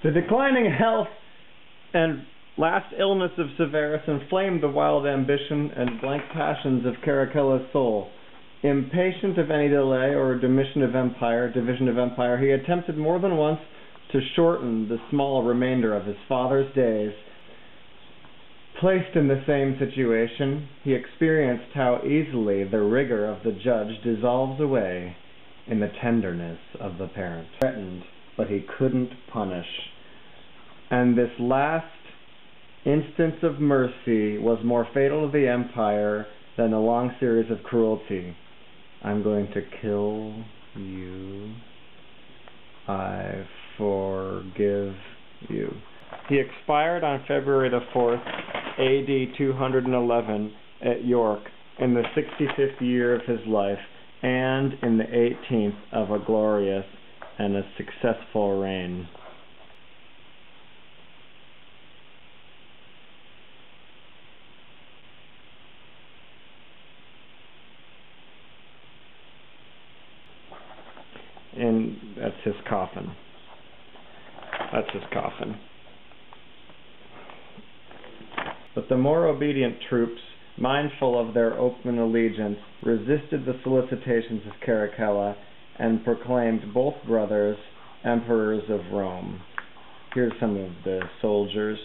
The declining health and last illness of Severus inflamed the wild ambition and blank passions of Caracalla's soul. Impatient of any delay or dimission of empire, division of empire, he attempted more than once to shorten the small remainder of his father's days. Placed in the same situation, he experienced how easily the rigor of the judge dissolves away in the tenderness of the parent. Threatened, but he couldn't punish. And this last instance of mercy was more fatal to the empire than a long series of cruelty. I'm going to kill you. I forgive you. He expired on February the 4th, AD 211, at York, in the 65th year of his life, and in the 18th of a glorious and a successful reign. And that's his coffin. That's his coffin. But the more obedient troops, mindful of their open allegiance, resisted the solicitations of Caracalla and proclaimed both brothers emperors of Rome. Here's some of the soldiers.